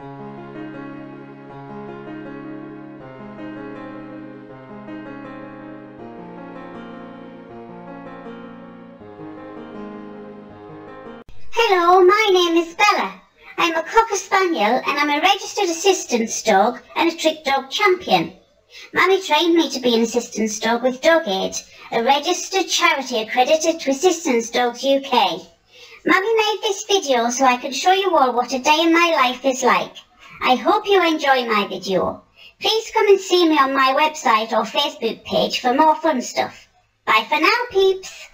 Hello, my name is Bella. I'm a Cocker Spaniel and I'm a registered assistance dog and a trick dog champion. Mummy trained me to be an assistance dog with Dog Aid, a registered charity accredited to Assistance Dogs UK. Mummy made this video so I can show you all what a day in my life is like. I hope you enjoy my video. Please come and see me on my website or Facebook page for more fun stuff. Bye for now, peeps.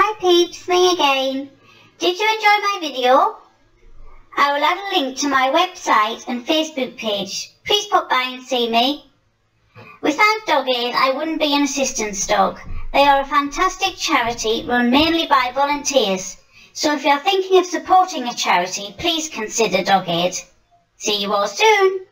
Hi peeps, me again. Did you enjoy my video? I will add a link to my website and Facebook page. Please pop by and see me. Without Dog Aid, I wouldn't be an assistance dog. They are a fantastic charity run mainly by volunteers. So if you're thinking of supporting a charity, please consider Dog Aid. See you all soon.